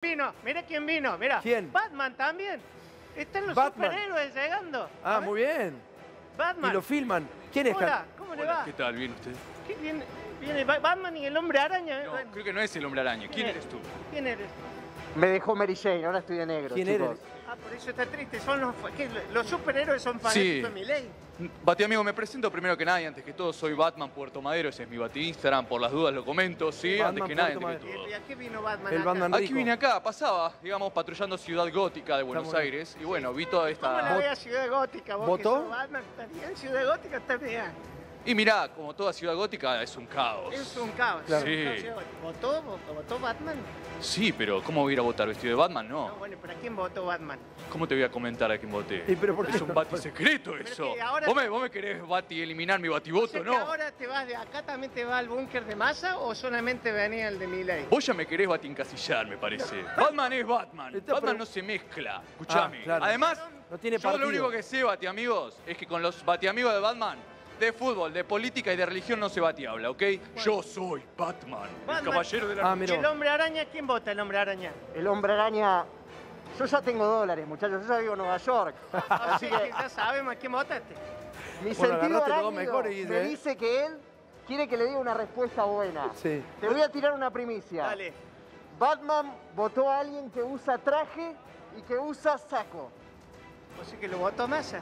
vino, mira quién vino, mira. ¿Quién? Batman también. Están los Batman. superhéroes llegando. Ah, muy bien. Batman. Y lo filman. ¿Quién es? Hola, ¿cómo le va? ¿Qué tal? ¿Bien usted? ¿Qué viene? Viene Ba- Batman y el hombre araña. No, Bueno, creo que no es el hombre araña. ¿Quién ¿Quién eres tú? ¿Quién eres? Me dejó Mary Jane, ahora estoy de negro, ¿Quién chicos. eres? Ah, por eso está triste. Son los, ¿qué? los superhéroes son fanáticos Sí. de mi ley. Bati amigo, me presento primero que nadie. Antes que todo, soy Batman Puerto Madero. Ese es mi Bati Instagram. Por las dudas lo comento. Sí, Batman antes que nada, antes que todo. ¿Y a qué vino Batman El acá? Batman Aquí rico. vine acá, pasaba, digamos, patrullando Ciudad Gótica de Buenos. Aires. Y bueno, vi toda ¿Cómo la esta... ve a Ciudad Gótica? Vos que ¿Votó? sos Batman, está bien. Ciudad Gótica está bien. Y mirá, como toda Ciudad Gótica, es un caos. Es un caos. Claro. Sí. ¿Votó? ¿Votó Batman? Sí, pero ¿cómo voy a ir a votar vestido de Batman? No, No. bueno, ¿pero a quién votó Batman? ¿Cómo te voy a comentar a quién voté? ¿Y pero por qué? Es un bati secreto eso. ahora- ¿Vos me, vos me querés bati eliminar mi O bativoto, que no? ahora te vas de acá, también te vas al búnker de masa o solamente venía el de Miley? Vos ya me querés bati encasillar, me parece. Batman es Batman. Está Batman pero- no se mezcla. Escuchame. Ah, claro. Además, No tiene yo lo único que sé, bati amigos, es que con los bati amigos de Batman, de fútbol, de política y de religión no se bati habla, ¿ok? Yo soy Batman, el caballero de la Ah, noche. ¿Y mirá. el hombre araña? ¿Quién vota el hombre araña? El hombre araña... Yo ya tengo dólares, muchachos, yo ya vivo en Nueva York. Así Así que ya sabemos a quién votaste. mi Bueno, sentido arácnido Guille, me ¿eh? dice que él quiere que le diga una respuesta buena. Sí. Te voy a tirar una primicia. Dale. Batman votó a alguien que usa traje y que usa saco. O sea que lo votó Massa.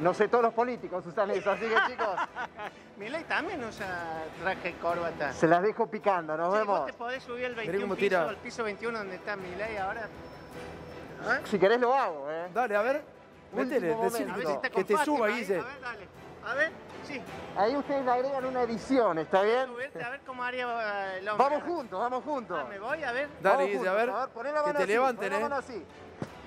No sé, todos los políticos usan eso, así que chicos, Miley también usa traje y corbata. se las dejo picando, nos Sí, vemos. vos te podés subir al Mirá 21 cómo piso, tira. al piso 21 donde está Miley ahora. ¿Ah? Si querés lo hago, ¿eh? Dale, a ver. Métele. A ver si está que te Fátima suba. Guille. A ver, dale. A ver, sí. Ahí ustedes le agregan una edición, ¿está bien? Subirte a ver cómo haría eh, el hombre. Vamos juntos, vamos juntos. Ah, me voy, a ver. Dale, Vamos Guille, a juntos, ver. poné la Que mano te así, levanten, poné la ¿eh? mano así.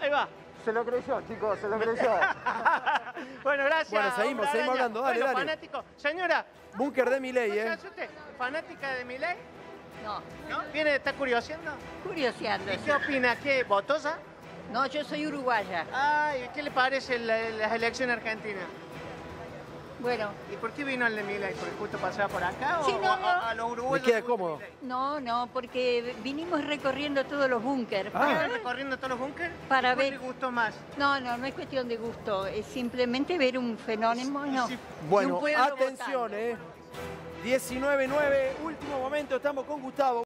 Ahí va. Se lo creyó, chicos, se lo creyó. Bueno, gracias. Bueno, seguimos, seguimos hablando, dale, bueno, dale. fanático. Señora, Búnker de Miley, ¿no se ¿eh? ¿Fanática de Miley? No, ¿No? ¿Viene, está curioseando? curioseando. ¿Y qué opina? ¿Qué? ¿Votosa? No, yo soy uruguaya. Ay, ¿qué le parece la- las elecciones argentinas? Bueno, ¿Y por qué vino el de Milei? ¿Porque justo pasaba por acá? Sí, o, no, a, los uruguayos? Me queda cómodo. No, no, porque vinimos recorriendo todos los búnkers. Ah. ¿Están recorriendo todos los búnkers? Para ¿Cuál ver- le gustó más? No, no, no es cuestión de gusto, es simplemente ver un fenómeno. No, Sí. Bueno, atención, votando. ¿eh? 19-9, último momento, estamos con Gustavo.